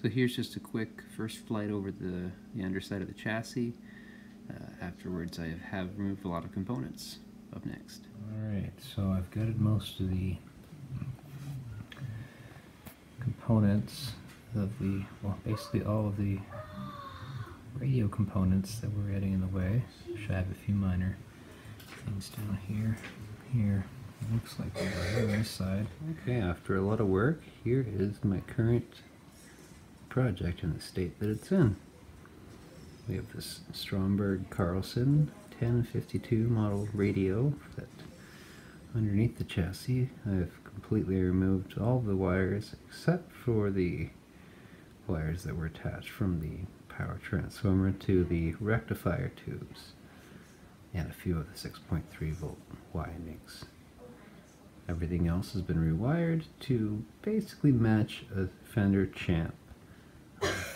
So here's just a quick first flight over the, the underside of the chassis. Uh, afterwards I have removed a lot of components. Up next. Alright, so I've gutted most of the components of the, well basically all of the radio components that were getting in the way. Should have a few minor things down here, here. It looks like they're on this side. Okay, after a lot of work, here is my current project in the state that it's in. We have this Stromberg Carlson 1052 model radio that underneath the chassis I've completely removed all the wires except for the wires that were attached from the power transformer to the rectifier tubes and a few of the 6.3 volt windings. Everything else has been rewired to basically match a Fender Champ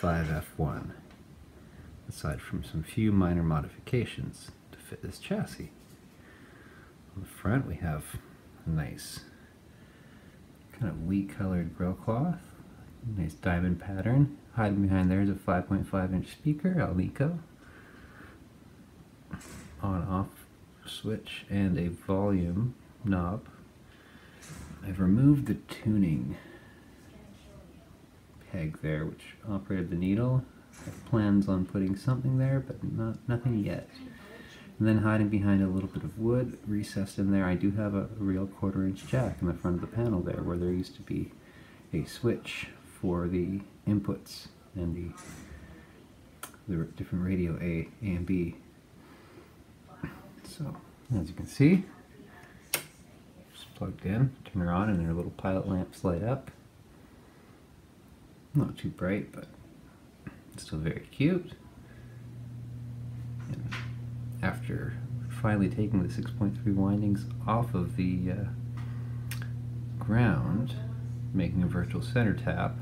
5F1, aside from some few minor modifications to fit this chassis. On the front we have a nice kind of wheat colored grill cloth, nice diamond pattern. Hiding behind there is a 5.5 inch speaker, Alnico, on off switch and a volume knob. I've removed the tuning peg there which operated the needle. Plans on putting something there but not nothing yet. And then hiding behind a little bit of wood recessed in there I do have a real quarter inch jack in the front of the panel there where there used to be a switch for the inputs and the the different radio A, A and B. So as you can see just plugged in, turn her on and their little pilot lamps light up. Not too bright but still very cute after finally taking the 6.3 windings off of the uh, ground, making a virtual center tap,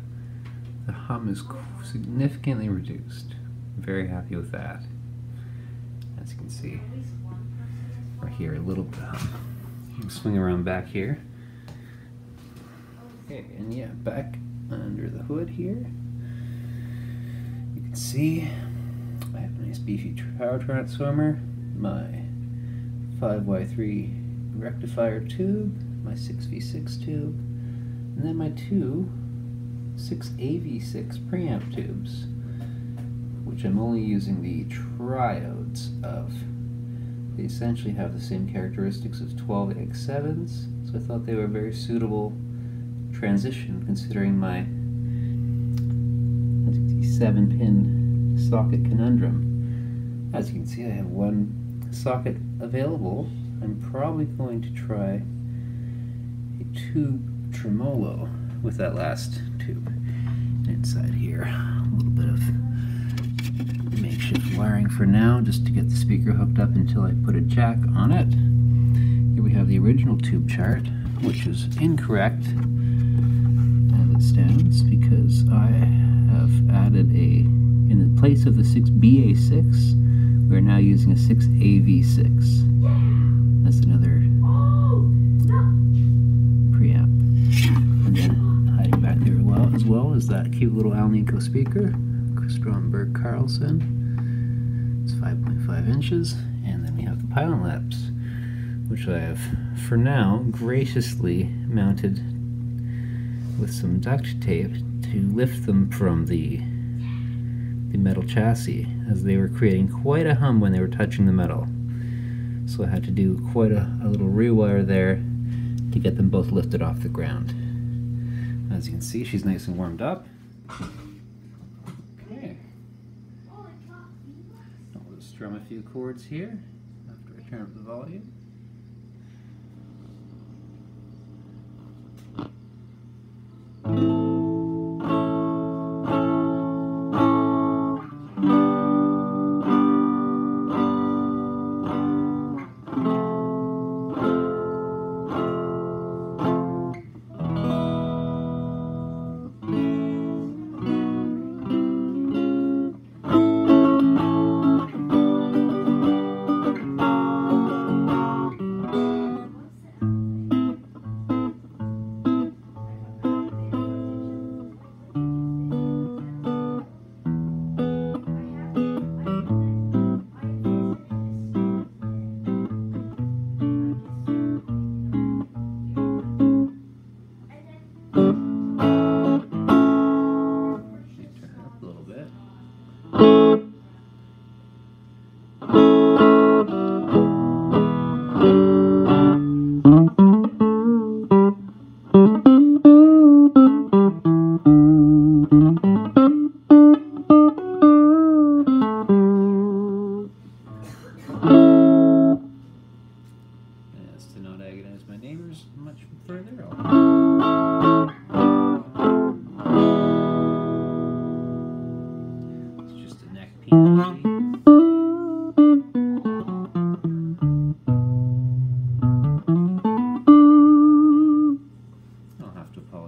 the hum is significantly reduced. Very happy with that. As you can see, right here, a little bit hum. Swing around back here. Okay, and yeah, back under the hood here, you can see I have a nice beefy power transformer my 5Y3 rectifier tube, my 6V6 tube, and then my two 6AV6 preamp tubes, which I'm only using the triodes of. They essentially have the same characteristics as 12X7s, so I thought they were very suitable transition considering my 7 pin socket conundrum. As you can see, I have one socket available, I'm probably going to try a tube tremolo with that last tube. Inside here, a little bit of makeshift wiring for now, just to get the speaker hooked up until I put a jack on it. Here we have the original tube chart, which is incorrect as it stands because I have added a, in the place of the 6BA6, we're now using a 6AV6. That's another preamp. And then hiding back there as well, as well is that cute little Alnico speaker, Stromberg Carlson. It's 5.5 inches. And then we have the pilot lamps, which I have, for now, graciously mounted with some duct tape to lift them from the the metal chassis as they were creating quite a hum when they were touching the metal. So I had to do quite a, a little rewire there to get them both lifted off the ground. As you can see, she's nice and warmed up. Okay. I'll just strum a few chords here after I turn up the volume.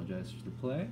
apologize for the play.